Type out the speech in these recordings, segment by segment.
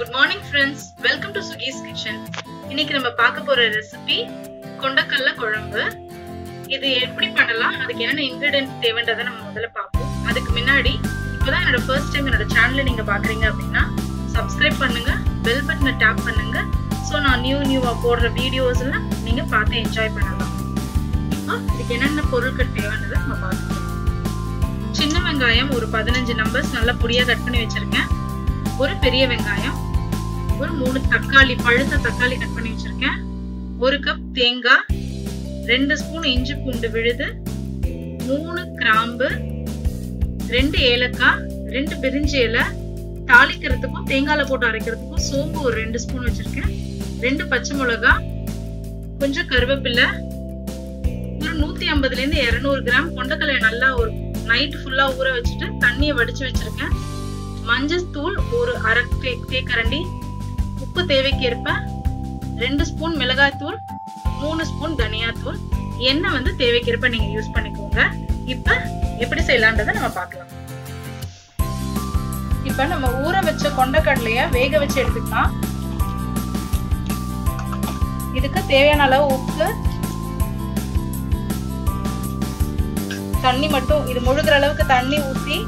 Good morning friends welcome to சுகீஸ் kitchen இன்னைக்கு நம்ம பார்க்க போற ரெசிபி கொண்டக்கல்ல குழம்பு. இது எப்படி பண்ணலாம்? அதுக்கு என்னென்ன இன்கிரீடியன்ட் தேவைன்றதை நம்ம முதல்ல பார்ப்போம். அதுக்கு முன்னாடி இப்போதான் என்னோட ஃபர்ஸ்ட் டைம் என்னோட சேனலை நீங்க பாக்குறீங்க அப்படின்னா சப்ஸ்கிரைப் பண்ணுங்க பெல் பட்டனை டேப் பண்ணுங்க. ஸோ நான் நியூ நியூவா போடுற வீடியோஸ் எல்லாம் நீங்க பார்த்து என்ஜாய் பண்ணலாம். இப்போ இதுக்கு என்னென்ன பொருட்கள் தேவைன்றதை நம்ம பார்க்கலாம். சின்ன வெங்காயம் ஒரு பதினஞ்சு நம்பர்ஸ் நல்லா பொடியா கட் பண்ணி வச்சிருக்கேன். ஒரு பெரிய வெங்காயம் ஒரு மூணு தக்காளி பழுத்த தக்காளி கட் பண்ணி வச்சிருக்கேன். ஒரு கப் தேங்காய் ரெண்டு ஸ்பூன் இஞ்சி பூண்டு விழுது மூணு கிராம்பு ரெண்டு ஏலக்காய் ரெண்டு பிரிஞ்சி இலை தாளிக்கிறதுக்கும் தேங்காயில போட்டு அரைக்கிறதுக்கும் சோம்பு ஒரு ரெண்டு ஸ்பூன் வச்சிருக்கேன். ரெண்டு பச்சை மிளகா கொஞ்சம் கருவேப்பிலை ஒரு நூத்தி ஐம்பதுல இருந்து இருநூறு கிராம் கொண்டக்கல்லை நல்லா ஒரு நைட் ஃபுல்லா ஊற வச்சுட்டு தண்ணியை வடிச்சு வச்சிருக்கேன். மஞ்சள் தூள் ஒரு அரை தேக்கரண்டி உப்பு தேவைக்கு ஏற்ப ரெண்டு ஸ்பூன் மிளகாய் தூள் மூணு ஸ்பூன் தனியாத்தூள். எண்ணெய் வந்து தேவைக்கேற்ப நீங்க யூஸ் பண்ணிக்கோங்க. இப்ப எப்படி செய்யலான்றதை நம்ம பார்க்கலாம். இப்ப நம்ம ஊற வச்ச கொண்டக்கடலைய வேக வச்சு எடுத்துக்கலாம். இதுக்கு தேவையான அளவு உப்பு தண்ணி மட்டும் இது முழுகிற அளவுக்கு தண்ணி ஊற்றி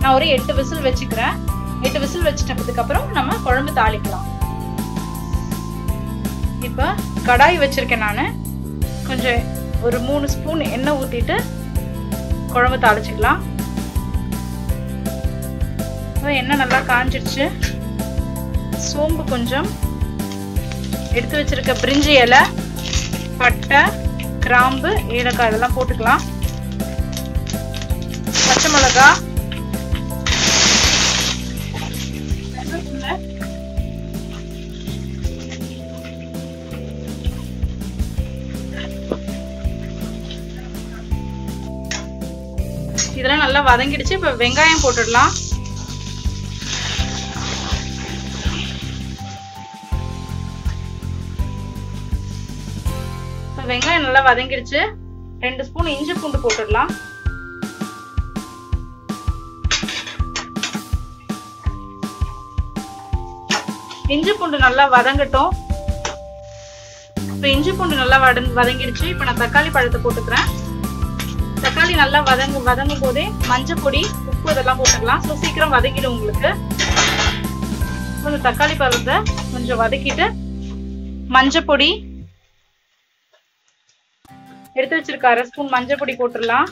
நான் ஒரு எட்டு விசில் வச்சுக்கிறேன். எட்டு விசில் வச்சுட்டதுக்கு அப்புறம் நம்ம குழம்பு தாளிக்கலாம். இப்போ கடாய் வச்சுருக்கேன் நான். கொஞ்சம் ஒரு மூணு ஸ்பூன் எண்ணெய் ஊற்றிட்டு குழம்பு தாளிச்சிக்கலாம். எண்ணெய் நல்லா காஞ்சிடுச்சு சோம்பு கொஞ்சம் எடுத்து வச்சிருக்க பிரிஞ்சி இலை பட்டை கிராம்பு ஏலக்காய் இதெல்லாம் போட்டுக்கலாம். பச்சை மிளகா இதெல்லாம் நல்லா வதங்கிடுச்சு. இப்போ வெங்காயம் போட்டுடலாம். இப்போ வெங்காயம் நல்லா வதங்கிடுச்சு. ரெண்டு ஸ்பூன் இஞ்சி பூண்டு போட்டுடலாம். இஞ்சி பூண்டு நல்லா வதங்கட்டும். இப்போ இஞ்சி பூண்டு நல்லா வதங் வதங்கிடுச்சு. இப்போ நான் தக்காளி பழத்தை போட்டுக்கிறேன். தக்காளி நல்லா வதங்கு வதங்கும் போதே மஞ்சள் பொடி உப்பு இதெல்லாம் போட்டுக்கலாம். ஸோ சீக்கிரம் வதங்கிடும் உங்களுக்கு. கொஞ்சம் தக்காளி பருவத்தை கொஞ்சம் வதக்கிட்டு மஞ்சள் பொடி எடுத்து வச்சிருக்க அரை ஸ்பூன் மஞ்சள் பொடி போட்டுடலாம்.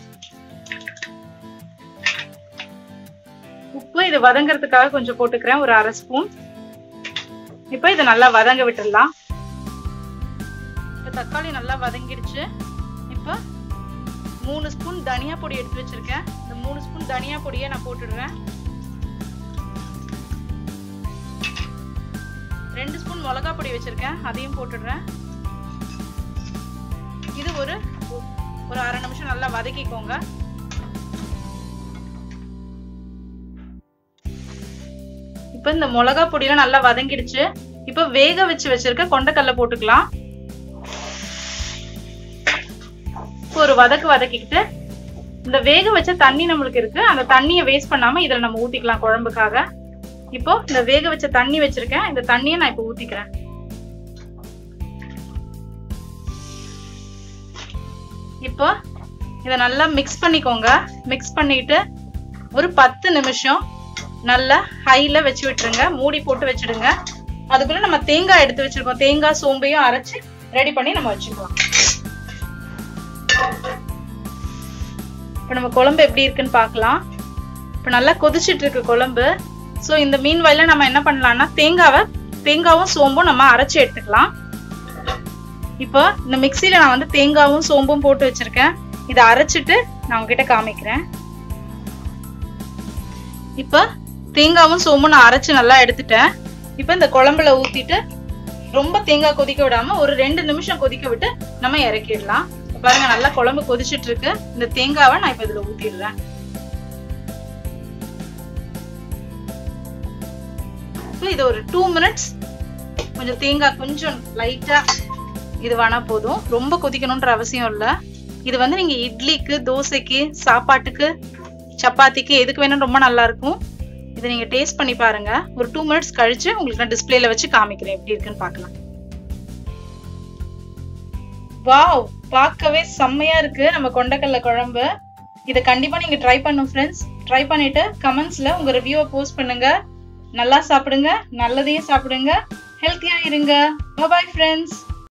உப்பு இது வதங்கிறதுக்காக கொஞ்சம் போட்டுக்கிறேன். ஒரு அரை ஸ்பூன் இப்போ இதை நல்லா வதங்க விட்டுடலாம். இப்போ தக்காளி நல்லா வதங்கிடுச்சு. இப்போ மூணு ஸ்பூன் தனியா பொடி எடுத்து வச்சிருக்கேன். இந்த மூணு ஸ்பூன் தனியா பொடியை நான் போட்டுடுறேன் ரெண்டு ஸ்பூன் மிளகா பொடி வச்சிருக்கேன். அதையும் போட்டுடுறேன். இது ஒரு ஒரு அரை நிமிஷம் நல்லா வதக்கிக்கோங்க. இப்போ இந்த மிளகா பொடியெல்லாம் நல்லா வதங்கிடுச்சு. இப்போ வேக வச்சு வச்சிருக்க கொண்டக்கல்ல போட்டுக்கலாம். ஒரு வதக்கு வதக்கிக்கிட்டு இந்த வேக வச்ச தண்ணி நம்மளுக்கு இருக்கு. அந்த தண்ணியை வேஸ்ட் பண்ணாம இதுல நம்ம ஊத்திக்கலாம் குழம்புக்காக. இப்போ இந்த வேக வச்ச தண்ணி வச்சிருக்கேன். இந்த தண்ணியை நான் இப்போ ஊத்திக்கிறேன். இப்போ இதை நல்லா மிக்ஸ் பண்ணிக்கோங்க. மிக்ஸ் பண்ணிட்டு ஒரு பத்து நிமிஷம் நல்லா ஹைல வச்சு விட்டுருங்க. மூடி போட்டு வச்சிடுங்க. அதுக்குள்ள நம்ம தேங்காய் எடுத்து வச்சிருக்கோம். தேங்காய் சோம்பையும் அரைச்சு ரெடி பண்ணி நம்ம வச்சுக்கலாம். இப்போ நம்ம குழம்பு எப்படி இருக்குன்னு பார்க்கலாம். இப்போ நல்லா கொதிச்சிட்டு இருக்கு குழம்பு. ஸோ இந்த மீன் வயலில் நம்ம என்ன பண்ணலாம்னா தேங்காவை தேங்காவும் சோம்பும் நம்ம அரைச்சி எடுத்துக்கலாம். இப்போ இந்த மிக்சியில் நான் வந்து தேங்காவும் சோம்பும் போட்டு வச்சிருக்கேன். இதை அரைச்சிட்டு நான் உங்ககிட்ட காமிக்கிறேன். இப்போ தேங்காவும் சோம்பும் நான் அரைச்சு நல்லா எடுத்துட்டேன். இப்போ இந்த குழம்புல ஊத்திட்டு ரொம்ப தேங்காய் கொதிக்க விடாம ஒரு ரெண்டு நிமிஷம் கொதிக்க விட்டு நம்ம இறக்கிடலாம். பாருங்க நல்லா குழம்பு கொதிச்சுட்டு இருக்கு இந்த தேங்காவை நான் இப்ப இதுல ஊத்திடுறேன். இது ஒரு டூ மினிட்ஸ் கொஞ்சம் தேங்காய் கொஞ்சம் லைட்டா இது வேணா போதும். ரொம்ப கொதிக்கணும்ன்ற அவசியம் இல்ல. இது வந்து நீங்க இட்லிக்கு தோசைக்கு சாப்பாட்டுக்கு சப்பாத்திக்கு எதுக்கு வேணும் ரொம்ப நல்லா இருக்கும். இதை நீங்க டேஸ்ட் பண்ணி பாருங்க. ஒரு டூ மினிட்ஸ் கழிச்சு உங்களுக்கு நான் டிஸ்பிளேல வச்சு காமிக்கிறேன். எப்படி இருக்குன்னு பார்க்கலாம். வாவ் பார்க்கவே செம்மையா இருக்கு நம்ம கொண்டக்கல்ல குழம்பு. இதை கண்டிப்பா நீங்க ட்ரை பண்ணும் ஃப்ரெண்ட்ஸ் ட்ரை பண்ணிட்டு கமெண்ட்ஸ்ல உங்க ரிவ்யூவை போஸ்ட் பண்ணுங்க. நல்லா சாப்பிடுங்க நல்லதையும் சாப்பிடுங்க. ஹெல்த்தியா இருங்க. Bye friends